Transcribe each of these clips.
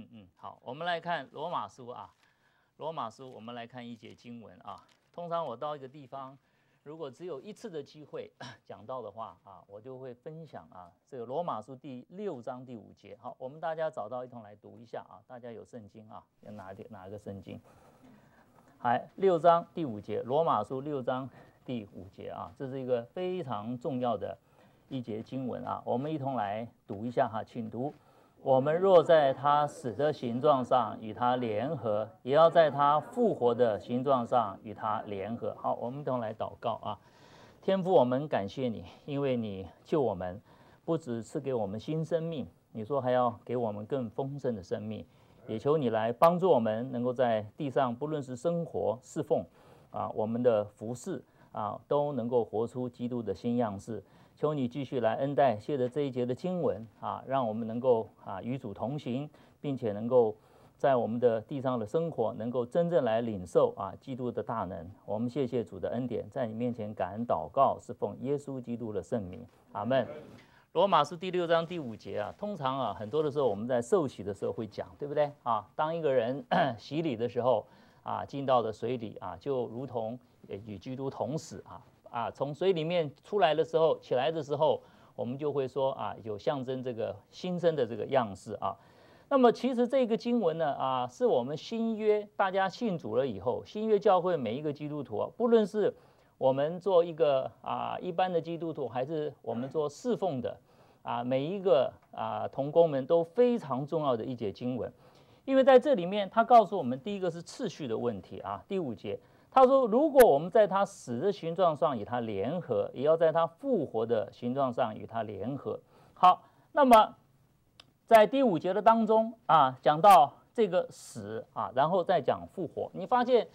嗯嗯，好，我们来看罗马书啊，罗马书，我们来看一节经文啊。通常我到一个地方，如果只有一次的机会 讲到的话啊，我就会分享啊，这个罗马书第六章第五节。好，我们大家找到一同来读一下啊，大家有圣经啊，要拿点哪一个圣经？还六章第五节，罗马书六章第五节啊，这是一个非常重要的一节经文啊，我们一同来读一下哈，请读。我们若在他死的形状上与他联合，也要在他复活的形状上与他联合。好，我们都来祷告啊！天父，我们感谢你，因为你救我们，不只赐给我们新生命，你说还要给我们更丰盛的生命。也求你来帮助我们，能够在地上，不论是生活、侍奉啊，我们的服饰啊，都能够活出基督的新样式。求你继续来恩待，借着这一节的经文啊，让我们能够啊与主同行，并且能够在我们的地上的生活，能够真正来领受啊基督的大能。我们谢谢主的恩典，在你面前感恩祷告，是奉耶稣基督的圣名，阿门。罗马书第六章第五节啊，通常啊很多的时候我们在受洗的时候会讲，对不对啊？当一个人 洗礼的时候啊，进到的水里啊，就如同与基督同死啊。啊，从水里面出来的时候，起来的时候，我们就会说啊，有象征这个新生的这个样式啊。那么其实这个经文呢，啊，是我们新约大家信主了以后，新约教会每一个基督徒，不论是我们做一个啊一般的基督徒，还是我们做侍奉的啊，每一个啊同工们都非常重要的一节经文，因为在这里面，他告诉我们，第一个是次序的问题啊，第五节。他说：“如果我们在他死的形状上与他联合，也要在他复活的形状上与他联合。”好，那么在第五节的当中啊，讲到这个死啊，然后再讲复活。你发现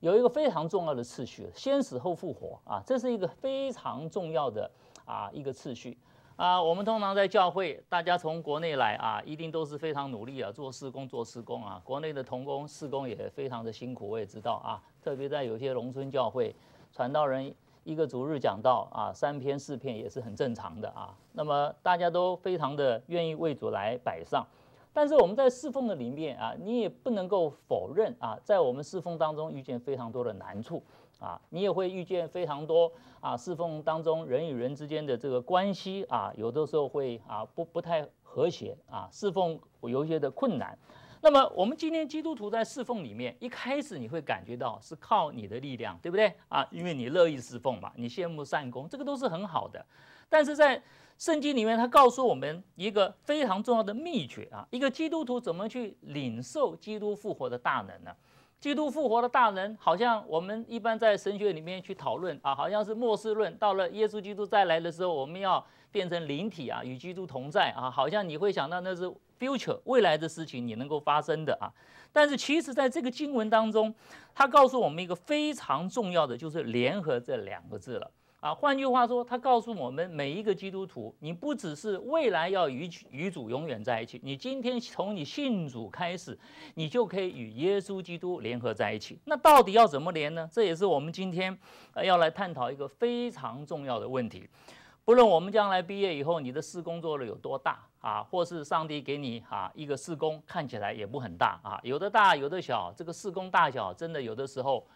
有一个非常重要的次序：先死后复活啊，这是一个非常重要的啊一个次序。啊，我们通常在教会，大家从国内来啊，一定都是非常努力啊，做施工做施工啊。国内的童工施工也非常的辛苦，我也知道啊。特别在有些农村教会，传道人一个主日讲道啊，三篇四篇也是很正常的啊。那么大家都非常的愿意为主来摆上，但是我们在侍奉的里面啊，你也不能够否认啊，在我们侍奉当中遇见非常多的难处。啊，你也会遇见非常多啊，侍奉当中人与人之间的这个关系啊，有的时候会啊不不太和谐啊，侍奉有一些的困难。那么我们今天基督徒在侍奉里面，一开始你会感觉到是靠你的力量，对不对啊？因为你乐意侍奉嘛，你羡慕善功，这个都是很好的。但是在圣经里面，他告诉我们一个非常重要的秘诀啊，一个基督徒怎么去领受基督复活的大能呢？基督复活的大能，好像我们一般在神学里面去讨论啊，好像是末世论。到了耶稣基督再来的时候，我们要变成灵体啊，与基督同在啊，好像你会想到那是 future 未来的事情，你能够发生的啊。但是其实在这个经文当中，它告诉我们一个非常重要的，就是联合这两个字了。啊，换句话说，他告诉我们每一个基督徒，你不只是未来要与与主永远在一起，你今天从你信主开始，你就可以与耶稣基督联合在一起。那到底要怎么连呢？这也是我们今天呃要来探讨一个非常重要的问题。不论我们将来毕业以后，你的事工做了有多大啊，或是上帝给你啊一个事工看起来也不很大啊，有的大有的小，这个事工大小真的有的时候。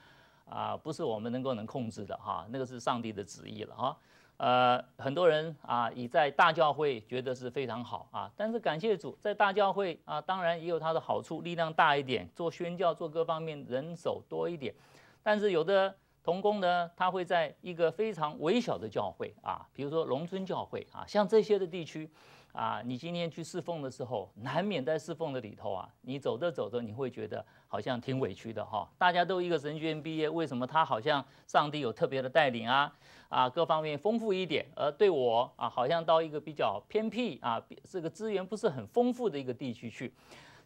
啊，不是我们能够能控制的哈，那个是上帝的旨意了哈。呃，很多人啊，以在大教会觉得是非常好啊，但是感谢主，在大教会啊，当然也有它的好处，力量大一点，做宣教做各方面人手多一点。但是有的童工呢，他会在一个非常微小的教会啊，比如说农村教会啊，像这些的地区。啊，你今天去侍奉的时候，难免在侍奉的里头啊，你走着走着，你会觉得好像挺委屈的哈。大家都一个神学院毕业，为什么他好像上帝有特别的带领啊？啊，各方面丰富一点，而对我啊，好像到一个比较偏僻啊，这个资源不是很丰富的一个地区去。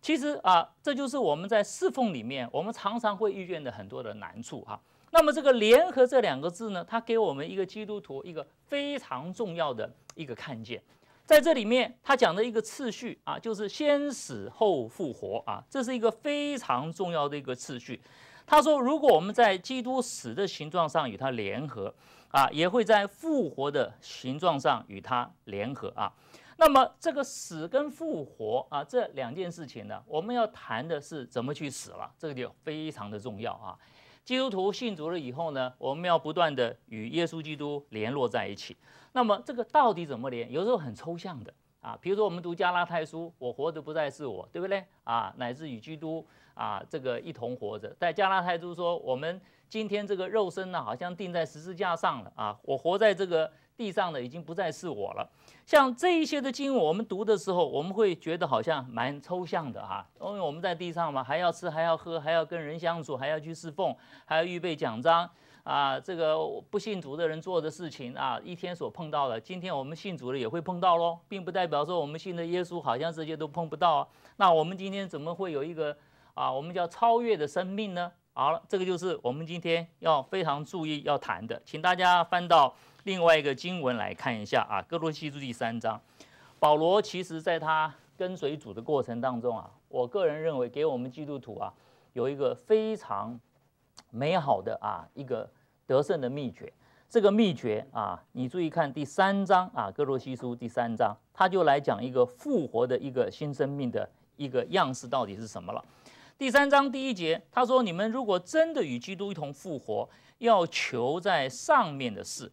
其实啊，这就是我们在侍奉里面，我们常常会遇见的很多的难处哈。那么这个联合这两个字呢，它给我们一个基督徒一个非常重要的一个看见。在这里面，他讲的一个次序啊，就是先死后复活啊，这是一个非常重要的一个次序。他说，如果我们在基督死的形状上与他联合啊，也会在复活的形状上与他联合啊。那么这个死跟复活啊，这两件事情呢，我们要谈的是怎么去死了，这个就非常的重要啊。基督徒信主了以后呢，我们要不断的与耶稣基督联络在一起。那么这个到底怎么连？有时候很抽象的啊，比如说我们读加拉太书，我活着不再是我，对不对啊？乃至与基督啊这个一同活着。在加拉太书说，我们今天这个肉身呢，好像钉在十字架上了啊，我活在这个。地上的已经不再是我了。像这一些的经，我们读的时候，我们会觉得好像蛮抽象的哈。因为我们在地上嘛，还要吃，还要喝，还要跟人相处，还要去侍奉，还要预备奖章啊。这个不信主的人做的事情啊，一天所碰到的，今天我们信主的也会碰到喽，并不代表说我们信的耶稣好像这些都碰不到。那我们今天怎么会有一个啊，我们叫超越的生命呢？好了，这个就是我们今天要非常注意要谈的，请大家翻到。另外一个经文来看一下啊，《哥罗西书》第三章，保罗其实在他跟随主的过程当中啊，我个人认为给我们基督徒啊有一个非常美好的啊一个得胜的秘诀。这个秘诀啊，你注意看第三章啊，《哥罗西书》第三章，他就来讲一个复活的一个新生命的一个样式到底是什么了。第三章第一节，他说：“你们如果真的与基督一同复活，要求在上面的事。”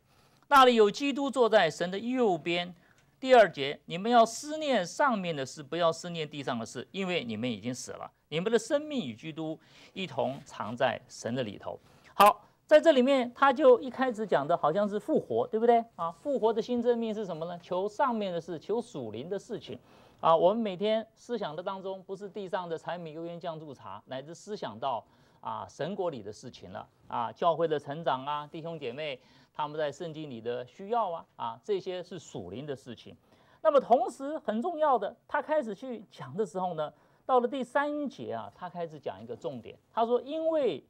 那里有基督坐在神的右边。第二节，你们要思念上面的事，不要思念地上的事，因为你们已经死了，你们的生命与基督一同藏在神的里头。好，在这里面，他就一开始讲的好像是复活，对不对啊？复活的新生命是什么呢？求上面的事，求属灵的事情啊。我们每天思想的当中，不是地上的柴米油盐酱醋茶，乃至思想到啊神国里的事情了啊，教会的成长啊，弟兄姐妹。他们在圣经里的需要啊啊，这些是属灵的事情。那么同时很重要的，他开始去讲的时候呢，到了第三节啊，他开始讲一个重点。他说：“因为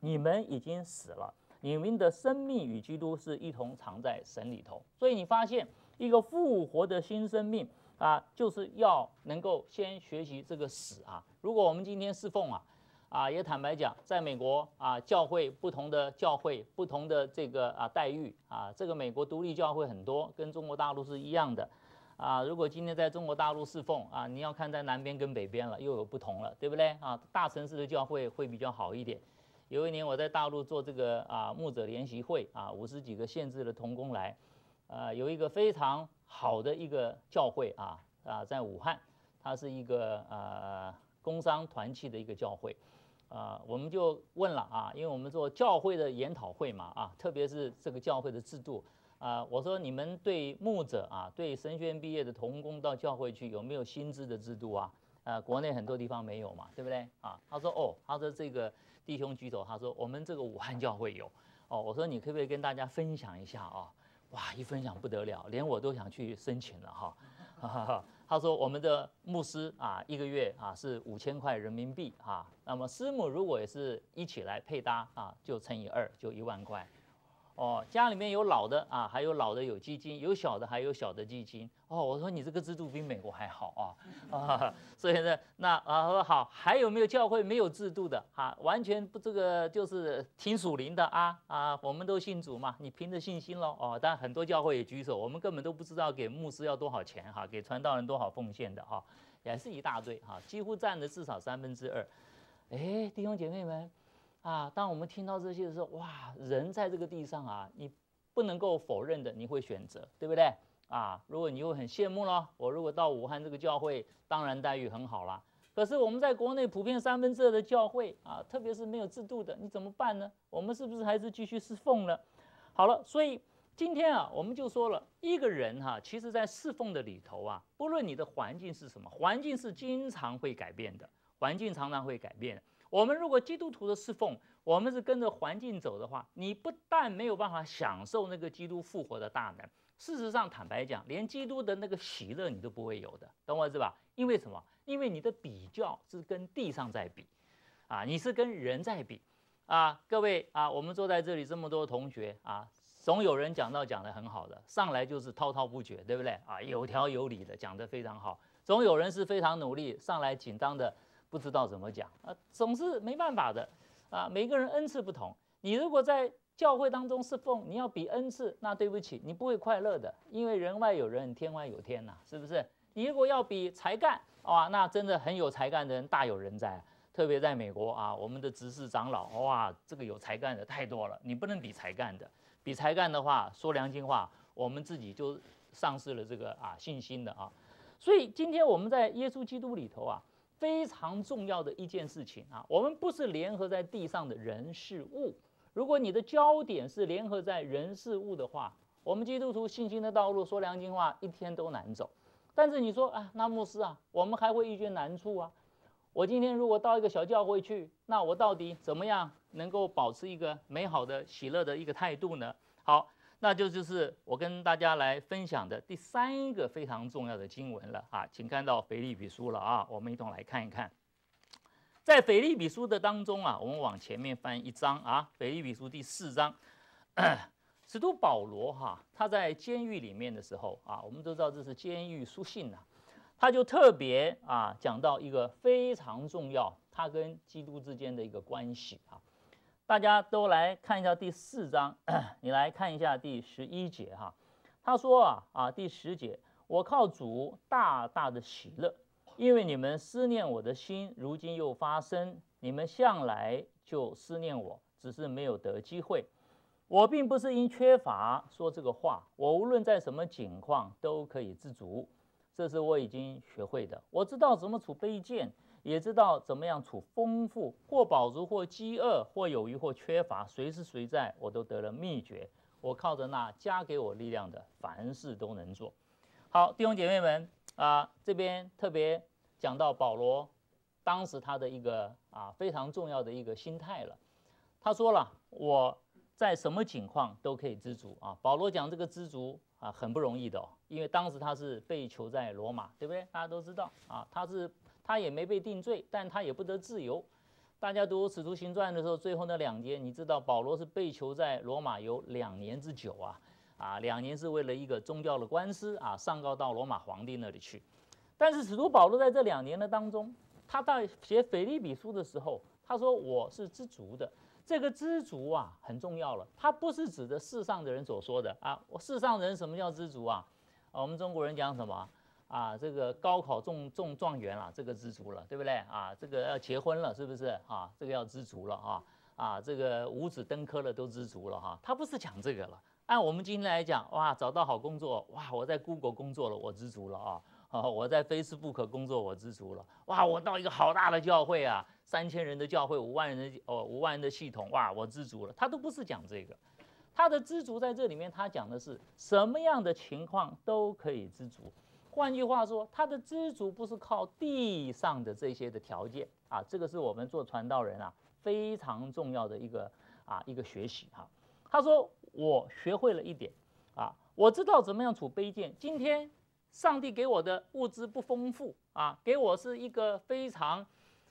你们已经死了，你们的生命与基督是一同藏在神里头。所以你发现一个复活的新生命啊，就是要能够先学习这个死啊。如果我们今天侍奉啊。”啊，也坦白讲，在美国啊，教会不同的教会不同的这个啊待遇啊，这个美国独立教会很多，跟中国大陆是一样的啊。如果今天在中国大陆侍奉啊，你要看在南边跟北边了，又有不同了，对不对啊？大城市的教会会比较好一点。有一年我在大陆做这个啊牧者联席会啊，五十几个限制的童工来，呃，有一个非常好的一个教会啊啊，在武汉，它是一个呃工商团契的一个教会。啊，我们就问了啊，因为我们做教会的研讨会嘛啊，特别是这个教会的制度啊，我说你们对牧者啊，对神学院毕业的童工到教会去有没有薪资的制度啊？呃，国内很多地方没有嘛，对不对啊？他说哦，他说这个弟兄举手，他说我们这个武汉教会有哦，我说你可不可以跟大家分享一下啊？哇，一分享不得了，连我都想去申请了哈。他说：“我们的牧师啊，一个月啊是五千块人民币啊。那么师母如果也是一起来配搭啊，就乘以二，就一万块。”哦，家里面有老的啊，还有老的有基金，有小的还有小的基金。哦，我说你这个制度比美国还好啊啊！所以呢，那啊说好，还有没有教会没有制度的哈？完全不这个就是挺属灵的啊啊！我们都信主嘛，你凭着信心喽哦。但很多教会也举手，我们根本都不知道给牧师要多少钱哈，给传道人多少奉献的哈，也是一大堆哈，几乎占了至少三分之二。哎，弟兄姐妹们。啊，当我们听到这些的时候，哇，人在这个地上啊，你不能够否认的，你会选择，对不对？啊，如果你会很羡慕了，我如果到武汉这个教会，当然待遇很好了。可是我们在国内普遍三分之二的教会啊，特别是没有制度的，你怎么办呢？我们是不是还是继续侍奉呢？好了，所以今天啊，我们就说了一个人哈，其实在侍奉的里头啊，不论你的环境是什么，环境是经常会改变的，环境常常会改变。我们如果基督徒的侍奉，我们是跟着环境走的话，你不但没有办法享受那个基督复活的大能，事实上，坦白讲，连基督的那个喜乐你都不会有的，懂我意思吧？因为什么？因为你的比较是跟地上在比，啊，你是跟人在比，啊，各位啊，我们坐在这里这么多同学啊，总有人讲到讲的很好的，上来就是滔滔不绝，对不对？啊，有条有理的讲得非常好，总有人是非常努力，上来紧张的。不知道怎么讲啊，总是没办法的啊。每个人恩赐不同，你如果在教会当中侍奉，你要比恩赐，那对不起，你不会快乐的，因为人外有人，天外有天呐，是不是？你如果要比才干，哇，那真的很有才干的人大有人在，特别在美国啊，我们的执事长老，哇，这个有才干的太多了，你不能比才干的，比才干的话，说良心话，我们自己就丧失了这个啊信心的啊。所以今天我们在耶稣基督里头啊，非常重要的一件事情啊，我们不是联合在地上的人事物。如果你的焦点是联合在人事物的话，我们基督徒信心的道路，说良心话，一天都难走。但是你说啊，那牧师啊，我们还会遇见难处啊。我今天如果到一个小教会去，那我到底怎么样能够保持一个美好的、喜乐的一个态度呢？好，那就就是我跟大家来分享的第三个非常重要的经文了啊，请看到腓立比书了啊，我们一同来看一看。在腓立比书的当中啊，我们往前面翻一章啊，腓立比书第四章，使徒保罗哈，他在监狱里面的时候啊，我们都知道这是监狱书信呐，他就特别啊讲到一个非常重要，他跟基督之间的一个关系啊，大家都来看一下第四章，你来看一下第十一节哈，他说啊啊第十节，我靠主大大的喜乐。因为你们思念我的心，如今又发生。你们向来就思念我，只是没有得机会。我并不是因缺乏说这个话，我无论在什么境况都可以知足，这是我已经学会的。我知道怎么处卑贱，也知道怎么样处丰富，或饱足，或饥饿，或有余，或缺乏，随时随在，我都得了秘诀。我靠着那加给我力量的，凡事都能做。好，弟兄姐妹们。啊，这边特别讲到保罗当时他的一个啊非常重要的一个心态了。他说了，我在什么情况都可以知足啊。保罗讲这个知足啊很不容易的，哦，因为当时他是被囚在罗马，对不对？大家都知道啊，他是他也没被定罪，但他也不得自由。大家读《使徒行传》的时候，最后那两节，你知道保罗是被囚在罗马有两年之久啊。啊，两年是为了一个宗教的官司啊，上告到罗马皇帝那里去。但是使徒保罗在这两年的当中，他在写腓立比书的时候，他说我是知足的。这个知足啊，很重要了。他不是指的世上的人所说的啊，我世上人什么叫知足啊？啊，我们中国人讲什么啊？这个高考中中状元了，这个知足了，对不对啊？这个要结婚了，是不是啊？这个要知足了啊？啊，这个五子登科了都知足了哈。他不是讲这个了。按我们今天来讲，哇，找到好工作，哇，我在 Google 工作了，我知足了啊！好，我在 Facebook 工作，我知足了。哇，我到一个好大的教会啊，三千人的教会，五万人的哦，五万人的系统，哇，我知足了。他都不是讲这个，他的知足在这里面，他讲的是什么样的情况都可以知足。换句话说，他的知足不是靠地上的这些的条件啊，这个是我们做传道人啊非常重要的一个啊一个学习哈。他说。我学会了一点啊，我知道怎么样处卑贱。今天上帝给我的物资不丰富啊，给我是一个非常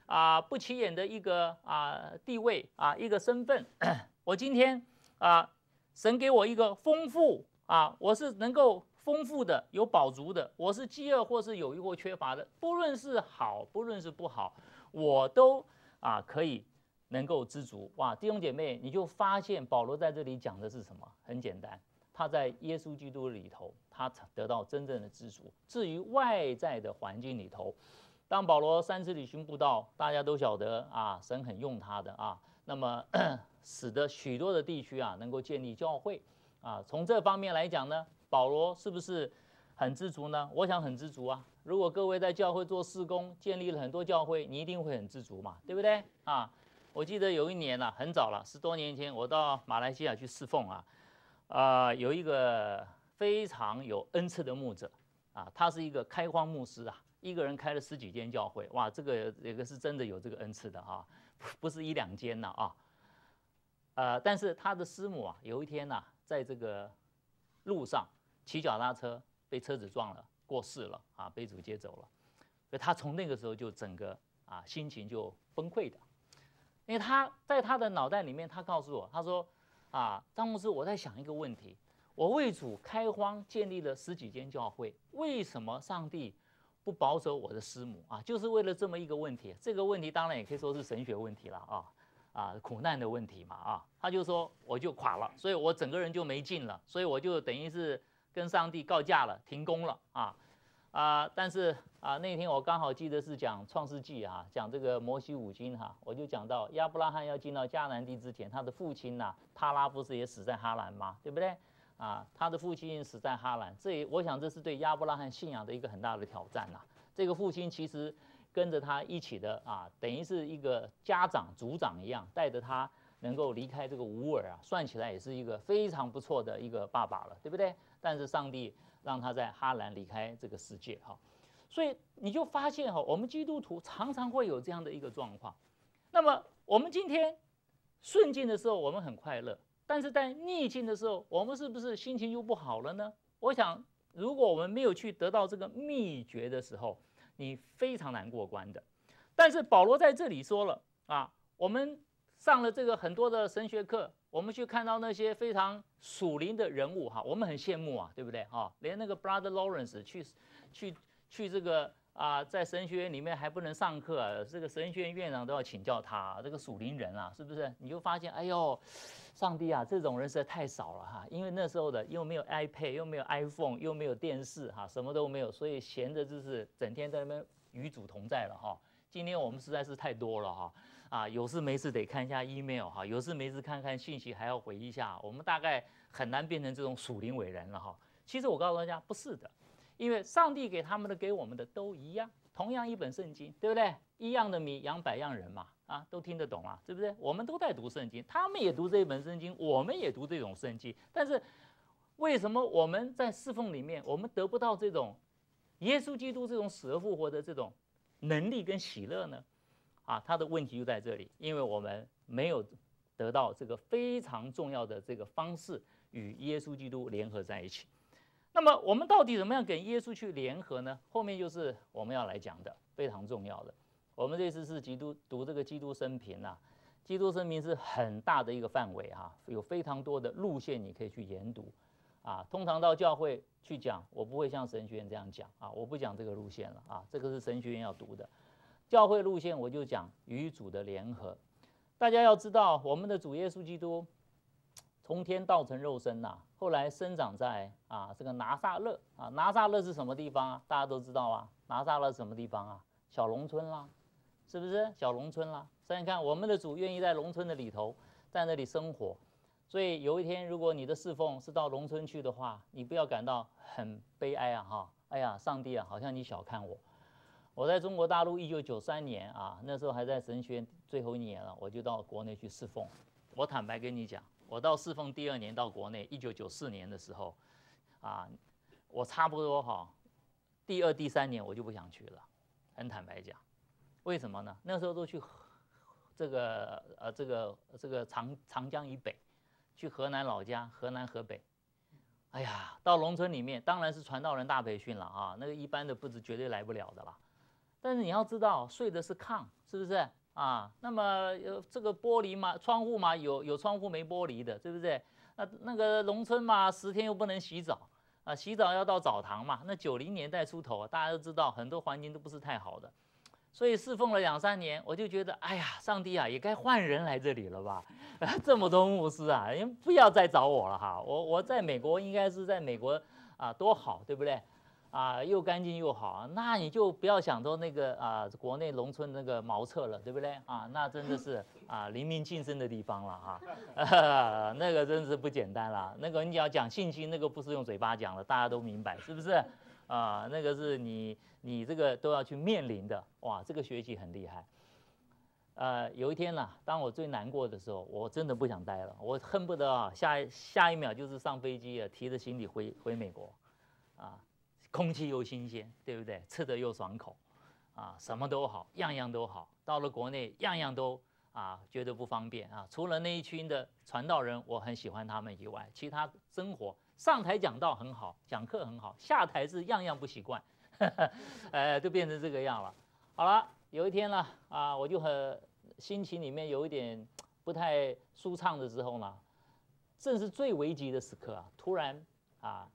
啊不起眼的一个啊地位啊一个身份。我今天啊，神给我一个丰富啊，我是能够丰富的，有饱足的。我是饥饿或是有余或缺乏的，不论是好，不论是不好，我都啊可以。能够知足哇，弟兄姐妹，你就发现保罗在这里讲的是什么？很简单，他在耶稣基督里头，他得到真正的知足。至于外在的环境里头，当保罗三次旅行布道，大家都晓得啊，神很用他的啊，那么 使得许多的地区啊能够建立教会啊。从这方面来讲呢，保罗是不是很知足呢？我想很知足啊。如果各位在教会做事工，建立了很多教会，你一定会很知足嘛，对不对啊？我记得有一年呢，很早了，十多年前，我到马来西亚去侍奉啊，啊，有一个非常有恩赐的牧者啊，他是一个开荒牧师啊，一个人开了十几间教会，哇，这个这个是真的有这个恩赐的哈，不是一两间呐啊，呃，但是他的师母啊，有一天呢，在这个路上骑脚踏车被车子撞了，过世了啊，被主接走了，所以他从那个时候就整个啊心情就崩溃的。因为他在他的脑袋里面，他告诉我，他说：“啊，张牧师，我在想一个问题，我为主开荒建立了十几间教会，为什么上帝不保守我的师母啊？就是为了这么一个问题。这个问题当然也可以说是神学问题了啊啊苦难的问题嘛啊，他就说我就垮了，所以我整个人就没劲了，所以我就等于是跟上帝告假了，停工了啊啊！但是啊那天我刚好记得是讲创世纪啊，讲这个摩西五经哈，我就讲到亚伯拉罕要进到迦南地之前，他的父亲呐，他拉不是也死在哈兰吗？对不对？啊，他的父亲死在哈兰，这也我想这是对亚伯拉罕信仰的一个很大的挑战呐。这个父亲其实跟着他一起的啊，等于是一个家长、族长一样，带着他能够离开这个乌尔啊，算起来也是一个非常不错的一个爸爸了，对不对？但是上帝让他在哈兰离开这个世界哈，所以你就发现哈，我们基督徒常常会有这样的一个状况。那么我们今天顺境的时候，我们很快乐。但是在逆境的时候，我们是不是心情又不好了呢？我想，如果我们没有去得到这个秘诀的时候，你非常难过关的。但是保罗在这里说了啊，我们上了这个很多的神学课，我们去看到那些非常属灵的人物哈，我们很羡慕啊，对不对哈？连那个 Brother Lawrence 去去去这个啊，在神学院里面还不能上课，这个神学院院长都要请教他，这个属灵人啊，是不是？你就发现，哎呦。上帝啊，这种人实在太少了哈，因为那时候的又没有 iPad，又没有 iPhone，又没有电视哈，什么都没有，所以闲着就是整天在那边与主同在了哈。今天我们实在是太多了哈，啊有事没事得看一下 email 哈，有事没事看看信息还要回一下，我们大概很难变成这种属灵伟人了哈。其实我告诉大家，不是的，因为上帝给他们的、给我们的都一样，同样一本圣经，对不对？一样的米养百样人嘛。啊，都听得懂啊，对不对？我们都在读圣经，他们也读这一本圣经，我们也读这种圣经。但是，为什么我们在侍奉里面，我们得不到这种耶稣基督这种死而复活的这种能力跟喜乐呢？啊，他的问题就在这里，因为我们没有得到这个非常重要的这个方式与耶稣基督联合在一起。那么，我们到底怎么样跟耶稣去联合呢？后面就是我们要来讲的非常重要的。我们这次是基督读这个基督生平呐，基督生平是很大的一个范围哈，有非常多的路线你可以去研读，啊，通常到教会去讲，我不会像神学院这样讲啊，我不讲这个路线了啊，这个是神学院要读的，教会路线我就讲与主的联合。大家要知道，我们的主耶稣基督从天道成肉身呐，后来生长在啊这个拿撒勒啊，拿撒勒是什么地方啊？大家都知道啊，拿撒勒什么地方啊？小农村啦。是不是小农村啦？所以你看，我们的主愿意在农村的里头，在那里生活。所以有一天，如果你的侍奉是到农村去的话，你不要感到很悲哀啊！哈，哎呀，上帝啊，好像你小看我。我在中国大陆一九九三年啊，那时候还在神学院最后一年了，我就到国内去侍奉。我坦白跟你讲，我到侍奉第二年到国内，一九九四年的时候，啊，我差不多哈，第二、第三年我就不想去了，很坦白讲。为什么呢？那时候都去这个呃这个这个长长江以北，去河南老家，河南河北。哎呀，到农村里面当然是传道人大培训了啊，那个一般的不是绝对来不了的啦。但是你要知道，睡的是炕，是不是啊？那么有这个玻璃嘛，窗户嘛，有有窗户没玻璃的，对不对？那那个农村嘛，十天又不能洗澡啊，洗澡要到澡堂嘛。那九零年代出头，大家都知道很多环境都不是太好的。所以侍奉了两三年，我就觉得，哎呀，上帝啊，也该换人来这里了吧？这么多牧师啊，你不要再找我了哈。我我在美国应该是在美国啊，多好，对不对？啊，又干净又好，那你就不要想着那个啊，国内农村那个茅厕了，对不对？啊，那真的是啊，黎明晋升的地方了哈。那个真是不简单了。那个你要讲信心，那个不是用嘴巴讲的，大家都明白，是不是？啊，那个是你，你这个都要去面临的哇，这个学习很厉害。呃，有一天呢，当我最难过的时候，我真的不想待了，我恨不得啊，下下一秒就是上飞机啊，提着行李回回美国，啊，空气又新鲜，对不对？吃的又爽口，啊，什么都好，样样都好。到了国内，样样都啊，觉得不方便啊。除了那一群的传道人，我很喜欢他们以外，其他生活。上台讲道很好，讲课很好，下台是样样不习惯，呃，就变成这个样了。好了，有一天呢，啊，我就很心情里面有一点不太舒畅的时候呢，正是最危急的时刻啊，突然啊，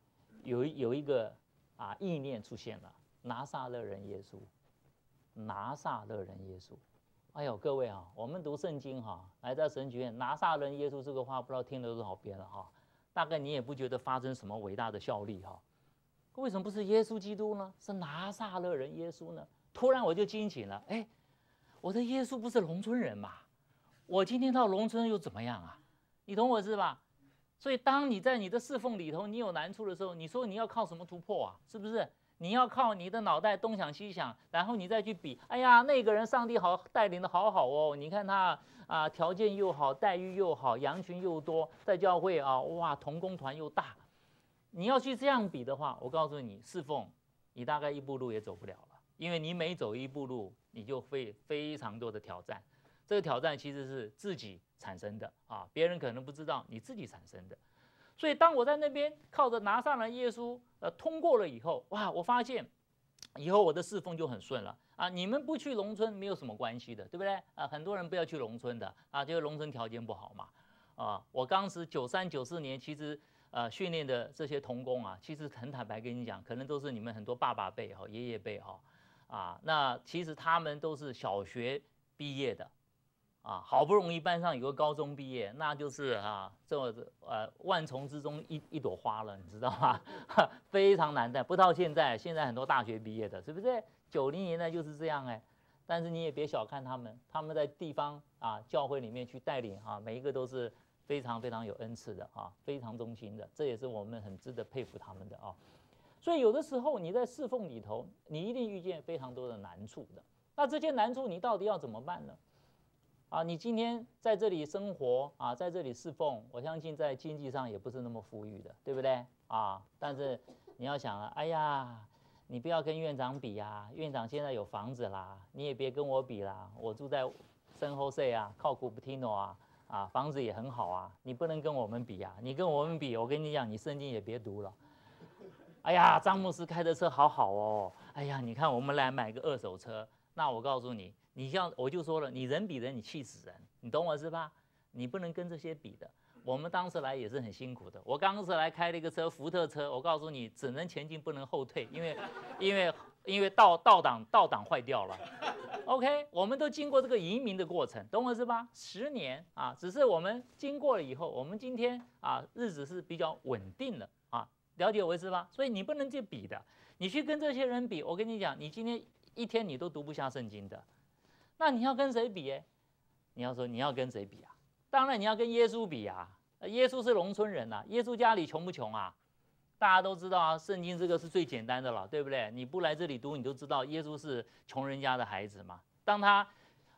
有有一个啊意念出现了，拿撒勒人耶稣，拿撒勒人耶稣，哎呦，各位啊，我们读圣经哈，来在神学院拿撒勒人耶稣这个话，不知道听了多少遍了哈。大概你也不觉得发生什么伟大的效力哈。为什么不是耶稣基督呢？是拿撒勒人耶稣呢？突然我就惊醒了，哎，我的耶稣不是农村人嘛？我今天到农村又怎么样啊？你懂我是吧？所以当你在你的侍奉里头，你有难处的时候，你说你要靠什么突破啊？是不是？你要靠你的脑袋东想西想，然后你再去比。哎呀，那个人上帝好带领的好好哦，你看他啊，条件又好，待遇又好，羊群又多，在教会啊，哇，同工团又大。你要去这样比的话，我告诉你，侍奉你大概一步路也走不了了，因为你每走一步路，你就会非常多的挑战。这个挑战其实是自己产生的啊，别人可能不知道，你自己产生的。所以，当我在那边靠着拿上了耶稣，呃，通过了以后，哇，我发现以后我的侍奉就很顺了啊。你们不去农村没有什么关系的，对不对啊？很多人不要去农村的啊，就是农村条件不好嘛啊。我当时九三九四年，其实呃训练的这些童工啊，其实很坦白跟你讲，可能都是你们很多爸爸辈哈、爷爷辈哈啊。那其实他们都是小学毕业的。啊，好不容易班上有个高中毕业，那就是啊，这呃万丛之中一一朵花了，你知道吗？非常难的。不到现在，现在很多大学毕业的，是不是？九零年代就是这样哎。但是你也别小看他们，他们在地方啊教会里面去带领啊，每一个都是非常非常有恩赐的啊，非常忠心的，这也是我们很值得佩服他们的啊。所以有的时候你在侍奉里头，你一定遇见非常多的难处的。那这些难处你到底要怎么办呢？啊，你今天在这里生活啊，在这里侍奉，我相信在经济上也不是那么富裕的，对不对啊？但是你要想了，哎呀，你不要跟院长比呀，院长现在有房子啦，你也别跟我比啦，我住在身后塞啊，靠古布提诺啊，啊，房子也很好啊，你不能跟我们比呀，你跟我们比，我跟你讲，你圣经也别读了。哎呀，张牧师开的车好好哦，哎呀，你看我们来买个二手车，那我告诉你。你像我就说了，你人比人，你气死人，你懂我是吧？你不能跟这些比的。我们当时来也是很辛苦的。我当时来开了一个车，福特车，我告诉你，只能前进不能后退，因为因为因为倒倒档倒档坏掉了。OK，我们都经过这个移民的过程，懂我是吧？十年啊，只是我们经过了以后，我们今天啊日子是比较稳定的啊，了解我意思吧？所以你不能去比的，你去跟这些人比，我跟你讲，你今天一天你都读不下圣经的。那你要跟谁比？哎，你要说你要跟谁比啊？当然你要跟耶稣比啊！耶稣是农村人呐，耶稣家里穷不穷啊？大家都知道啊，圣经这个是最简单的了，对不对？你不来这里读，你都知道耶稣是穷人家的孩子嘛。当他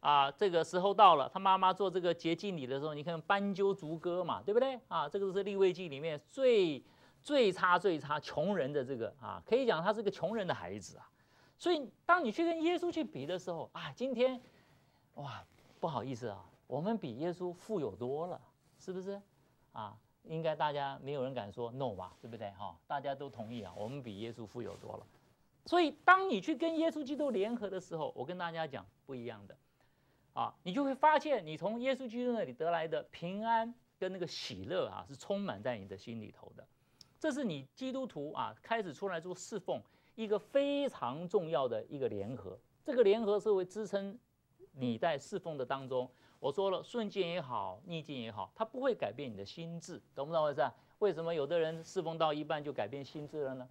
啊这个时候到了，他妈妈做这个洁净礼的时候，你看斑鸠逐歌嘛，对不对？啊，这个是立位记里面最最差最差穷人的这个啊，可以讲他是个穷人的孩子啊。所以，当你去跟耶稣去比的时候啊，今天，哇，不好意思啊，我们比耶稣富有多了，是不是？啊，应该大家没有人敢说 no 吧，对不对？哈，大家都同意啊，我们比耶稣富有多了。所以，当你去跟耶稣基督联合的时候，我跟大家讲不一样的，啊，你就会发现，你从耶稣基督那里得来的平安跟那个喜乐啊，是充满在你的心里头的。这是你基督徒啊，开始出来做侍奉。一个非常重要的一个联合，这个联合是会支撑你在侍奉的当中。我说了，顺境也好，逆境也好，它不会改变你的心智，懂不懂我意思？为什么有的人侍奉到一半就改变心智了呢？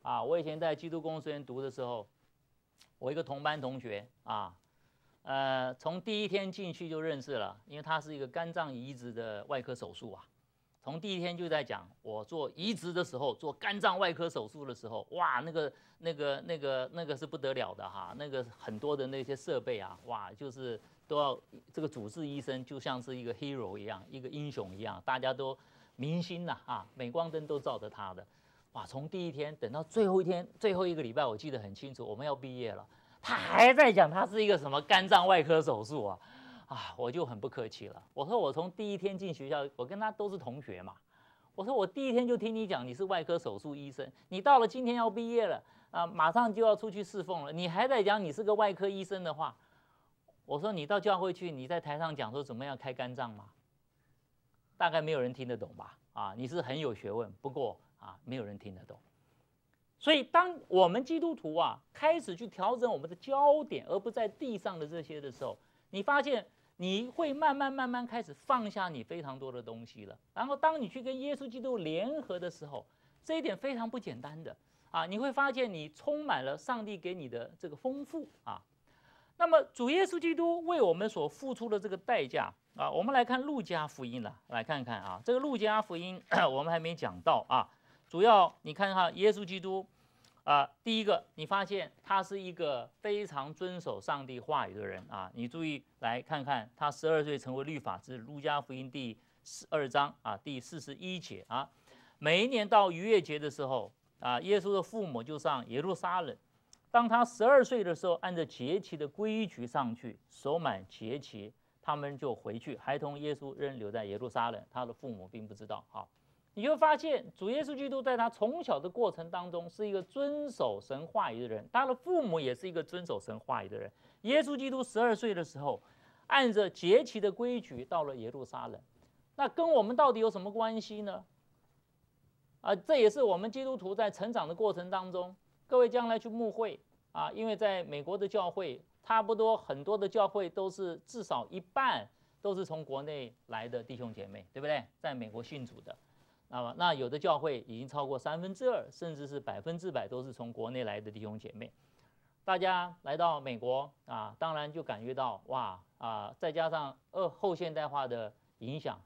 啊，我以前在基督公司院读的时候，我一个同班同学啊，呃，从第一天进去就认识了，因为他是一个肝脏移植的外科手术啊。从第一天就在讲，我做移植的时候，做肝脏外科手术的时候，哇，那个、那个、那个、那个是不得了的哈，那个很多的那些设备啊，哇，就是都要这个主治医生就像是一个 hero 一样，一个英雄一样，大家都明星呐啊，镁光灯都照着他的，哇，从第一天等到最后一天，最后一个礼拜，我记得很清楚，我们要毕业了，他还在讲他是一个什么肝脏外科手术啊。啊，我就很不客气了。我说我从第一天进学校，我跟他都是同学嘛。我说我第一天就听你讲你是外科手术医生，你到了今天要毕业了啊，马上就要出去侍奉了，你还在讲你是个外科医生的话，我说你到教会去，你在台上讲说怎么样开肝脏吗？大概没有人听得懂吧？啊，你是很有学问，不过啊，没有人听得懂。所以当我们基督徒啊开始去调整我们的焦点，而不在地上的这些的时候。你发现你会慢慢慢慢开始放下你非常多的东西了。然后当你去跟耶稣基督联合的时候，这一点非常不简单的啊！你会发现你充满了上帝给你的这个丰富啊。那么主耶稣基督为我们所付出的这个代价啊，我们来看路加福音了，来看看啊，这个路加福音 我们还没讲到啊。主要你看哈，耶稣基督啊，第一个你发现他是一个非常遵守上帝话语的人啊。你注意来看看他十二岁成为律法之路加福音第十二章啊第四十一节啊。每一年到逾越节的时候啊，耶稣的父母就上耶路撒冷。当他十二岁的时候，按照节期的规矩上去守满节期，他们就回去，孩童耶稣仍留在耶路撒冷，他的父母并不知道。好，你就发现主耶稣基督在他从小的过程当中是一个遵守神话语的人，他的父母也是一个遵守神话语的人。耶稣基督十二岁的时候，按着节期的规矩到了耶路撒冷，那跟我们到底有什么关系呢？啊，这也是我们基督徒在成长的过程当中。各位将来去牧会啊，因为在美国的教会，差不多很多的教会都是至少一半都是从国内来的弟兄姐妹，对不对？在美国信主的，那么那有的教会已经超过三分之二，甚至是百分之百都是从国内来的弟兄姐妹。大家来到美国啊，当然就感觉到哇啊，再加上二后现代化的影响，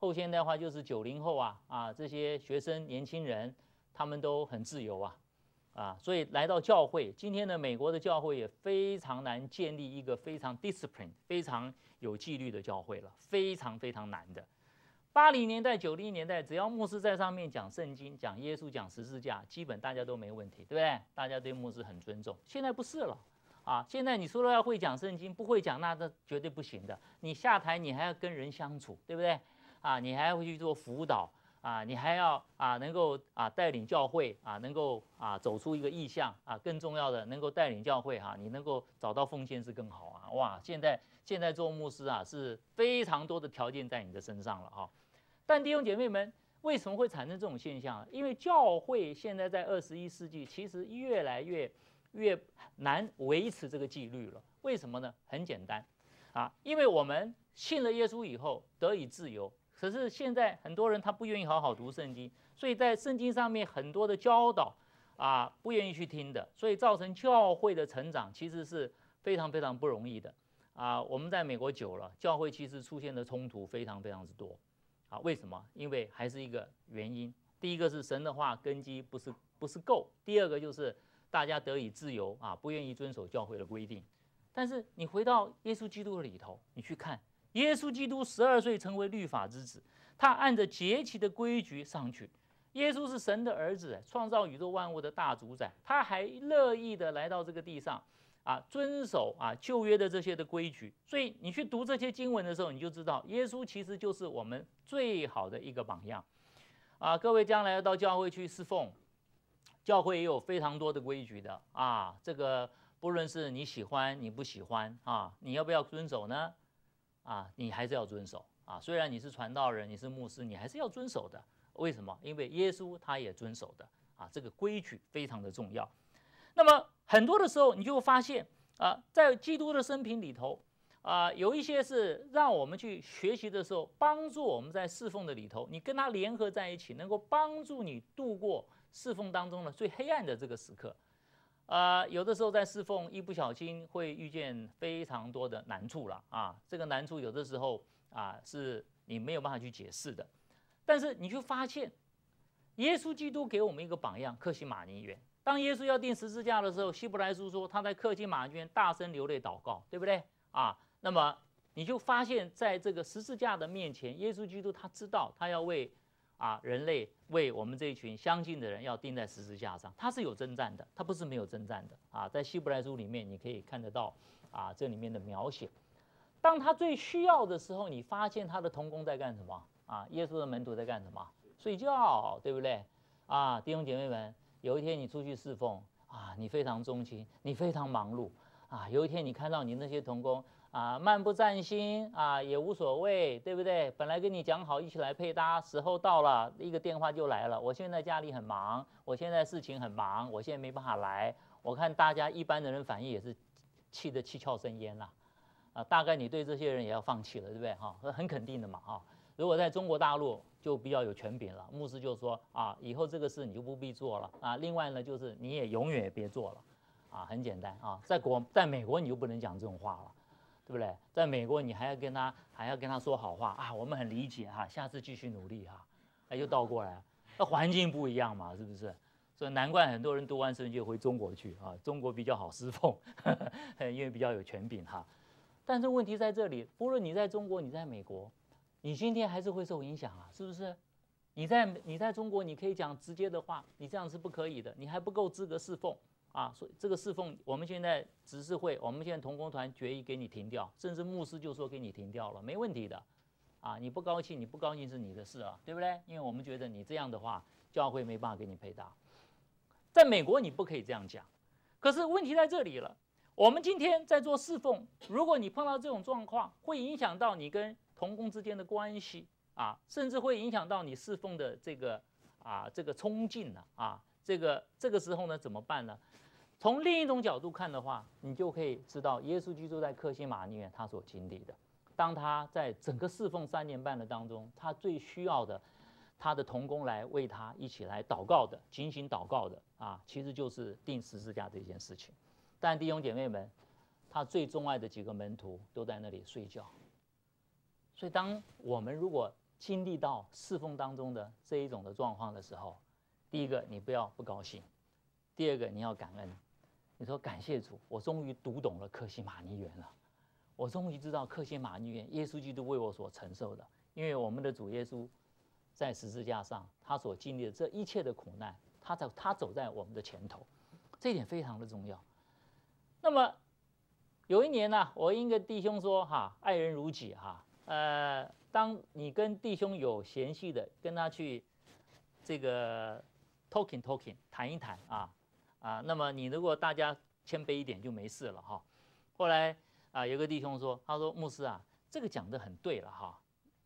后现代化就是九零后啊啊这些学生年轻人，他们都很自由啊。啊，所以来到教会，今天的美国的教会也非常难建立一个非常 discipline、非常有纪律的教会了，非常非常难的。八零年代、九零年代，只要牧师在上面讲圣经、讲耶稣、讲十字架，基本大家都没问题，对不对？大家对牧师很尊重。现在不是了，啊，现在你说了要会讲圣经，不会讲那这绝对不行的。你下台，你还要跟人相处，对不对？啊，你还要去做辅导。啊，你还要啊，能够啊带领教会啊，能够啊走出一个意向啊，更重要的能够带领教会哈，你能够找到奉献是更好啊！哇，现在现在做牧师啊是非常多的条件在你的身上了哈。但弟兄姐妹们，为什么会产生这种现象？因为教会现在在二十一世纪其实越来越越难维持这个纪律了。为什么呢？很简单啊，因为我们信了耶稣以后得以自由。可是现在很多人他不愿意好好读圣经，所以在圣经上面很多的教导啊不愿意去听的，所以造成教会的成长其实是非常非常不容易的啊。我们在美国久了，教会其实出现的冲突非常非常之多为什么？因为还是一个原因，第一个是神的话根基不是不是够，第二个就是大家得以自由啊，不愿意遵守教会的规定。但是你回到耶稣基督的里头，你去看。耶稣基督十二岁成为律法之子，他按着节期的规矩上去。耶稣是神的儿子，创造宇宙万物的大主宰，他还乐意的来到这个地上，啊，遵守啊旧约的这些的规矩。所以你去读这些经文的时候，你就知道耶稣其实就是我们最好的一个榜样。啊，各位将来要到教会去侍奉，教会也有非常多的规矩的啊。这个不论是你喜欢你不喜欢啊，你要不要遵守呢？啊，你还是要遵守啊！虽然你是传道人，你是牧师，你还是要遵守的。为什么？因为耶稣他也遵守的啊，这个规矩非常的重要。那么很多的时候，你就会发现啊，在基督的生平里头啊，有一些是让我们去学习的时候，帮助我们在侍奉的里头，你跟他联合在一起，能够帮助你度过侍奉当中的最黑暗的这个时刻。啊，有的时候在侍奉一不小心会遇见非常多的难处了啊！这个难处有的时候啊是你没有办法去解释的，但是你就发现，耶稣基督给我们一个榜样，克西马尼园。当耶稣要钉十字架的时候，希伯来书说他在客西马尼园大声流泪祷告，对不对啊？那么你就发现在这个十字架的面前，耶稣基督他知道他要为。啊，人类为我们这一群相信的人要钉在十字架上，他是有征战的，他不是没有征战的啊。在希伯来书里面，你可以看得到啊，这里面的描写。当他最需要的时候，你发现他的童工在干什么啊？耶稣的门徒在干什么？睡觉，对不对？啊，弟兄姐妹们，有一天你出去侍奉啊，你非常忠心，你非常忙碌啊。有一天你看到你那些童工。啊，漫不占心啊，也无所谓，对不对？本来跟你讲好一起来配搭，时候到了，一个电话就来了。我现在家里很忙，我现在事情很忙，我现在没办法来。我看大家一般的人反应也是气得七窍生烟了，啊，大概你对这些人也要放弃了，对不对？哈，很肯定的嘛，哈。如果在中国大陆就比较有权柄了，牧师就说啊，以后这个事你就不必做了啊。另外呢，就是你也永远也别做了，啊，很简单啊。在国，在美国你就不能讲这种话了，对不对？在美国你还要跟他还要跟他说好话啊，我们很理解哈，下次继续努力哈。哎，又倒过来，那环境不一样嘛，是不是？所以难怪很多人读完圣经回中国去啊，中国比较好侍奉，因为比较有权柄哈。但是问题在这里，不论你在中国，你在美国，你今天还是会受影响啊，是不是？你在你在中国，你可以讲直接的话，你这样是不可以的，你还不够资格侍奉啊。所以这个侍奉，我们现在执事会，我们现在同工团决议给你停掉，甚至牧师就说给你停掉了，没问题的啊。你不高兴，你不高兴是你的事啊，对不对？因为我们觉得你这样的话，教会没办法给你配搭。在美国你不可以这样讲，可是问题在这里了。我们今天在做侍奉，如果你碰到这种状况，会影响到你跟同工之间的关系啊，甚至会影响到你侍奉的这个啊这个冲劲呢啊，这个这个时候呢怎么办呢？从另一种角度看的话，你就可以知道耶稣基督在克西马尼园他所经历的，当他在整个侍奉三年半的当中，他最需要的。他的同工来为他一起来祷告的，进行祷告的啊，其实就是定十字架这件事情。但弟兄姐妹们，他最钟爱的几个门徒都在那里睡觉。所以，当我们如果经历到侍奉当中的这一种的状况的时候，第一个你不要不高兴，第二个你要感恩。你说感谢主，我终于读懂了克西马尼园了，我终于知道克西马尼园耶稣基督为我所承受的，因为我们的主耶稣。在十字架上，他所经历的这一切的苦难，他在他走在我们的前头，这一点非常的重要。那么有一年呢，我一个弟兄说：“哈，爱人如己，哈，呃，当你跟弟兄有嫌隙的，跟他去这个 talking talking 谈一谈啊啊，那么你如果大家谦卑一点就没事了哈。”后来啊，有个弟兄说：“他说牧师啊，这个讲的很对了哈，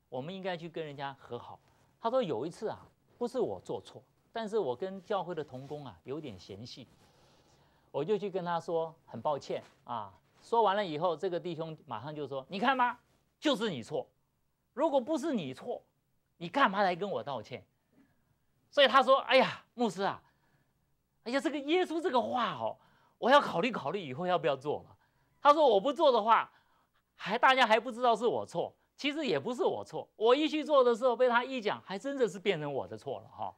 我们应该去跟人家和好。”他说有一次啊，不是我做错，但是我跟教会的同工啊有点嫌隙，我就去跟他说很抱歉啊。说完了以后，这个弟兄马上就说：“你看吗？就是你错。如果不是你错，你干嘛来跟我道歉？”所以他说：“哎呀，牧师啊，哎呀，这个耶稣这个话哦，我要考虑考虑以后要不要做了。”他说：“我不做的话，还大家还不知道是我错。”其实也不是我错，我一去做的时候被他一讲，还真的是变成我的错了哈。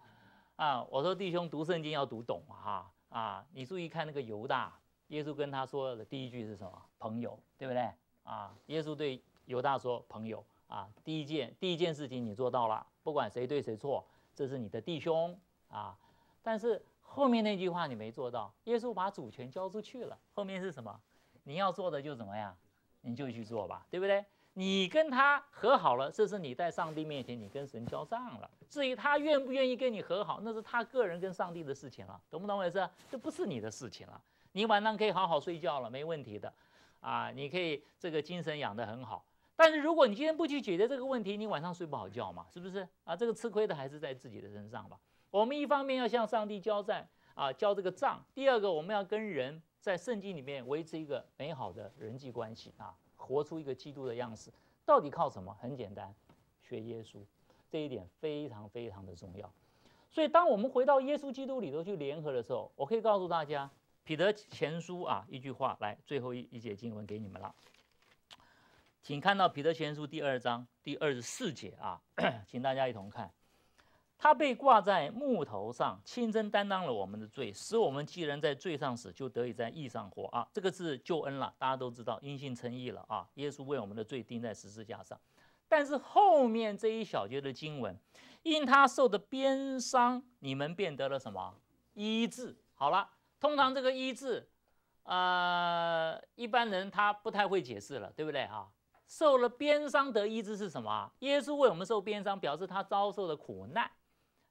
啊，我说弟兄读圣经要读懂啊啊，你注意看那个犹大，耶稣跟他说的第一句是什么？朋友，对不对？啊，耶稣对犹大说朋友啊，第一件第一件事情你做到了，不管谁对谁错，这是你的弟兄啊。但是后面那句话你没做到，耶稣把主权交出去了，后面是什么？你要做的就怎么样，你就去做吧，对不对？你跟他和好了，这是你在上帝面前你跟神交账了。至于他愿不愿意跟你和好，那是他个人跟上帝的事情了，懂不懂我意思？这不是你的事情了。你晚上可以好好睡觉了，没问题的。啊，你可以这个精神养得很好。但是如果你今天不去解决这个问题，你晚上睡不好觉嘛，是不是？啊，这个吃亏的还是在自己的身上吧。我们一方面要向上帝交债啊，交这个账；第二个，我们要跟人在圣经里面维持一个美好的人际关系啊。活出一个基督的样式，到底靠什么？很简单，学耶稣，这一点非常非常的重要。所以，当我们回到耶稣基督里头去联合的时候，我可以告诉大家，彼得前书啊，一句话，来，最后一一节经文给你们了，请看到彼得前书第二章第二十四节啊，请大家一同看。他被挂在木头上，亲身担当了我们的罪，使我们既然在罪上死，就得以在义上活啊！这个是救恩了，大家都知道，因信称义了啊！耶稣为我们的罪钉在十字架上。但是后面这一小节的经文，因他受的鞭伤，你们便得了什么医治？好了，通常这个医治，呃，一般人他不太会解释了，对不对啊？受了鞭伤得医治是什么？耶稣为我们受鞭伤，表示他遭受的苦难。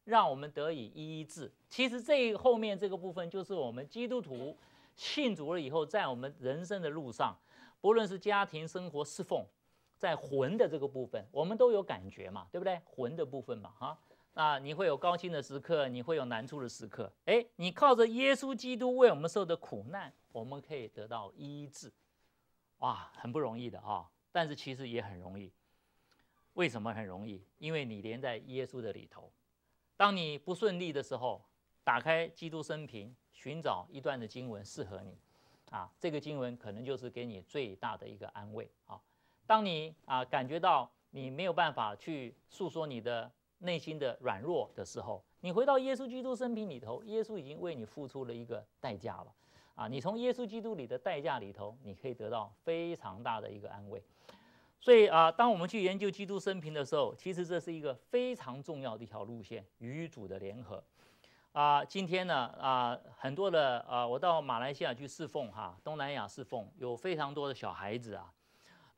让我们得以医治。其实这后面这个部分，就是我们基督徒信主了以后，在我们人生的路上，不论是家庭生活侍奉，在魂的这个部分，我们都有感觉嘛，对不对？魂的部分嘛，哈，啊，你会有高兴的时刻，你会有难处的时刻。哎，你靠着耶稣基督为我们受的苦难，我们可以得到医治。哇，很不容易的啊。但是其实也很容易。为什么很容易？因为你连在耶稣的里头。当你不顺利的时候，打开基督生平，寻找一段的经文适合你，啊，这个经文可能就是给你最大的一个安慰啊。当你啊感觉到你没有办法去诉说你的内心的软弱的时候，你回到耶稣基督生平里头，耶稣已经为你付出了一个代价了，啊，你从耶稣基督里的代价里头，你可以得到非常大的一个安慰。所以啊，当我们去研究基督生平的时候，其实这是一个非常重要的一条路线，与主的联合。啊，今天呢，啊，很多的啊，我到马来西亚去侍奉哈，东南亚侍奉，有非常多的小孩子啊，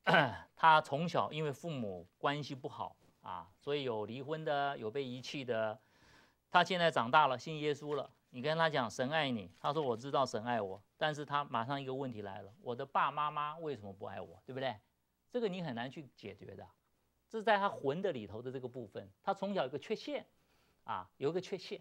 他从小因为父母关系不好啊，所以有离婚的，有被遗弃的。他现在长大了，信耶稣了，你跟他讲神爱你，他说我知道神爱我，但是他马上一个问题来了，我的爸妈妈为什么不爱我，对不对？这个你很难去解决的，这是在他魂的里头的这个部分，他从小有个缺陷，啊，有一个缺陷。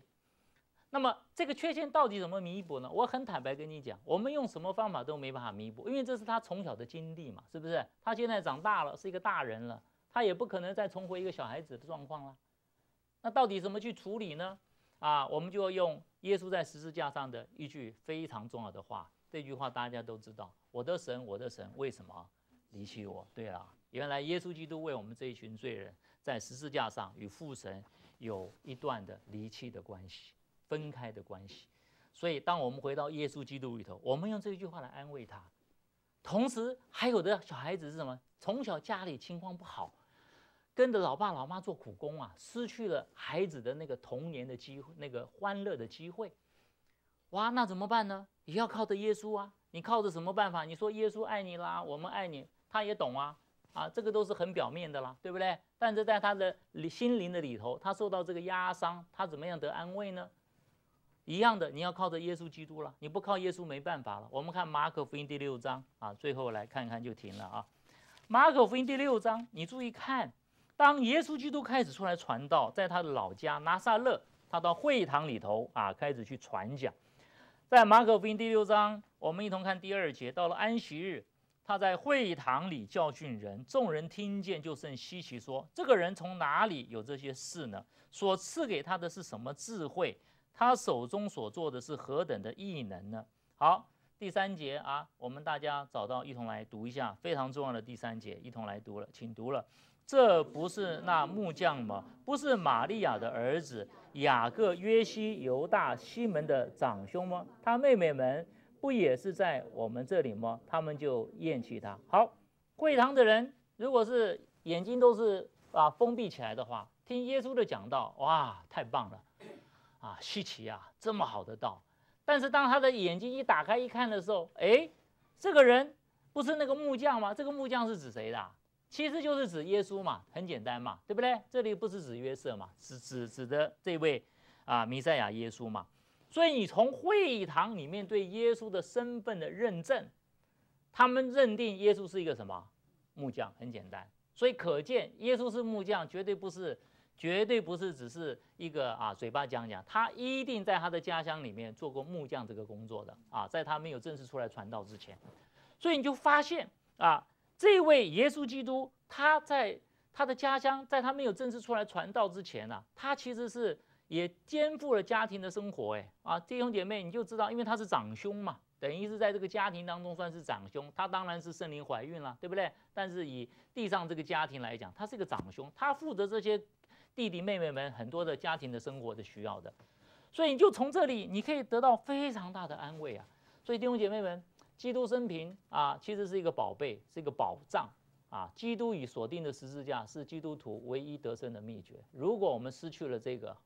那么这个缺陷到底怎么弥补呢？我很坦白跟你讲，我们用什么方法都没办法弥补，因为这是他从小的经历嘛，是不是？他现在长大了，是一个大人了，他也不可能再重回一个小孩子的状况了。那到底怎么去处理呢？啊，我们就要用耶稣在十字架上的一句非常重要的话，这句话大家都知道：我的神，我的神，为什么？离弃我，对了，原来耶稣基督为我们这一群罪人，在十字架上与父神有一段的离弃的关系，分开的关系。所以，当我们回到耶稣基督里头，我们用这句话来安慰他。同时，还有的小孩子是什么？从小家里情况不好，跟着老爸老妈做苦工啊，失去了孩子的那个童年的机会，那个欢乐的机会。哇，那怎么办呢？也要靠着耶稣啊！你靠着什么办法？你说耶稣爱你啦，我们爱你。他也懂啊，啊，这个都是很表面的啦，对不对？但是在他的心灵的里头，他受到这个压伤，他怎么样得安慰呢？一样的，你要靠着耶稣基督了，你不靠耶稣没办法了。我们看马可福音第六章啊，最后来看看就停了啊。马可福音第六章，你注意看，当耶稣基督开始出来传道，在他的老家拿撒勒，他到会堂里头啊，开始去传讲。在马可福音第六章，我们一同看第二节，到了安息日。他在会堂里教训人，众人听见就甚稀奇，说：“这个人从哪里有这些事呢？所赐给他的是什么智慧？他手中所做的是何等的异能呢？”好，第三节啊，我们大家找到，一同来读一下非常重要的第三节，一同来读了，请读了。这不是那木匠吗？不是玛利亚的儿子雅各、约西、犹大、西门的长兄吗？他妹妹们。不也是在我们这里吗？他们就厌弃他。好，会堂的人如果是眼睛都是啊封闭起来的话，听耶稣的讲道，哇，太棒了，啊，稀奇啊，这么好的道。但是当他的眼睛一打开一看的时候，哎，这个人不是那个木匠吗？这个木匠是指谁的？其实就是指耶稣嘛，很简单嘛，对不对？这里不是指约瑟嘛，是指指的这位啊弥赛亚耶稣嘛。所以你从会堂里面对耶稣的身份的认证，他们认定耶稣是一个什么木匠？很简单，所以可见耶稣是木匠，绝对不是，绝对不是只是一个啊嘴巴讲讲，他一定在他的家乡里面做过木匠这个工作的啊，在他没有正式出来传道之前，所以你就发现啊，这位耶稣基督他在他的家乡，在他没有正式出来传道之前呢，他其实是。也肩负了家庭的生活，哎啊，弟兄姐妹，你就知道，因为他是长兄嘛，等于是在这个家庭当中算是长兄，他当然是圣灵怀孕了，对不对？但是以地上这个家庭来讲，他是一个长兄，他负责这些弟弟妹妹们很多的家庭的生活的需要的，所以你就从这里你可以得到非常大的安慰啊。所以弟兄姐妹们，基督生平啊，其实是一个宝贝，是一个宝藏啊。基督与锁定的十字架是基督徒唯一得胜的秘诀。如果我们失去了这个，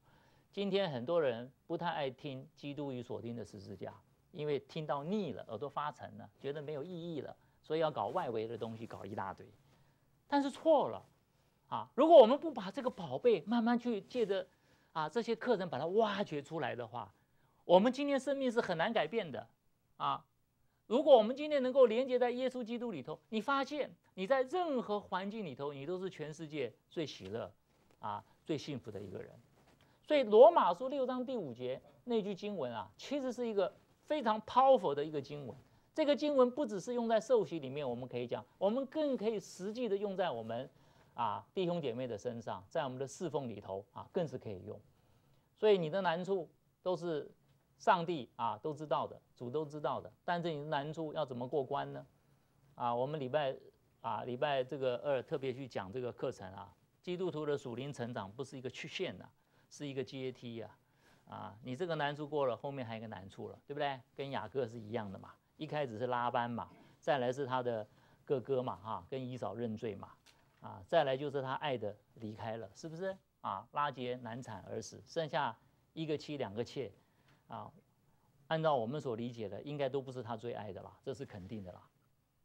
今天很多人不太爱听《基督与锁定的十字架》，因为听到腻了，耳朵发沉了，觉得没有意义了，所以要搞外围的东西，搞一大堆。但是错了啊！如果我们不把这个宝贝慢慢去借着啊这些课程把它挖掘出来的话，我们今天生命是很难改变的啊！如果我们今天能够连接在耶稣基督里头，你发现你在任何环境里头，你都是全世界最喜乐啊、最幸福的一个人。所以罗马书六章第五节那句经文啊，其实是一个非常 powerful 的一个经文。这个经文不只是用在受洗里面，我们可以讲，我们更可以实际的用在我们啊弟兄姐妹的身上，在我们的侍奉里头啊，更是可以用。所以你的难处都是上帝啊都知道的，主都知道的。但是你难处要怎么过关呢？啊，我们礼拜啊礼拜这个二特别去讲这个课程啊，基督徒的属灵成长不是一个曲线呐，是一个阶梯呀。啊，你这个难处过了，后面还有一个难处了，对不对？跟雅各是一样的嘛。一开始是拉班嘛，再来是他的哥哥嘛，哈，跟以扫认罪嘛，啊，再来就是他爱的离开了，是不是？啊，拉结难产而死，剩下一个妻两个妾，啊，按照我们所理解的，应该都不是他最爱的啦，这是肯定的啦，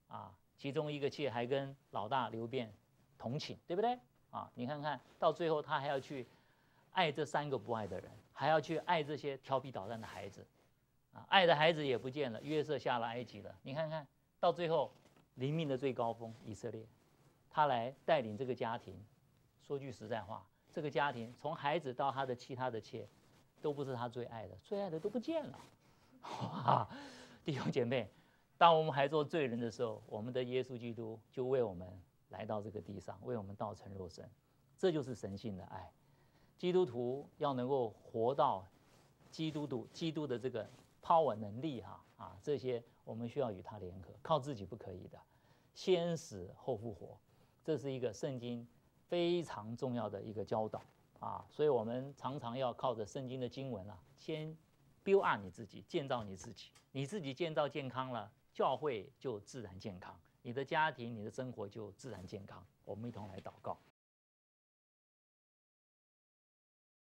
啊，其中一个妾还跟老大刘辩同寝，对不对？啊，你看看到最后他还要去爱这三个不爱的人，还要去爱这些调皮捣蛋的孩子。啊，爱的孩子也不见了，约瑟下了埃及了。你看看到最后，灵命的最高峰，以色列，他来带领这个家庭。说句实在话，这个家庭从孩子到他的其他的妾，都不是他最爱的，最爱的都不见了。哇，弟兄姐妹，当我们还做罪人的时候，我们的耶稣基督就为我们来到这个地上，为我们道成肉身。这就是神性的爱。基督徒要能够活到基督徒基督的这个。power 能力哈啊，这些我们需要与他联合，靠自己不可以的，先死后复活，这是一个圣经非常重要的一个教导啊，所以我们常常要靠着圣经的经文啊，先 build up 你自己，建造你自己，你自己建造健康了，教会就自然健康，你的家庭、你的生活就自然健康。我们一同来祷告。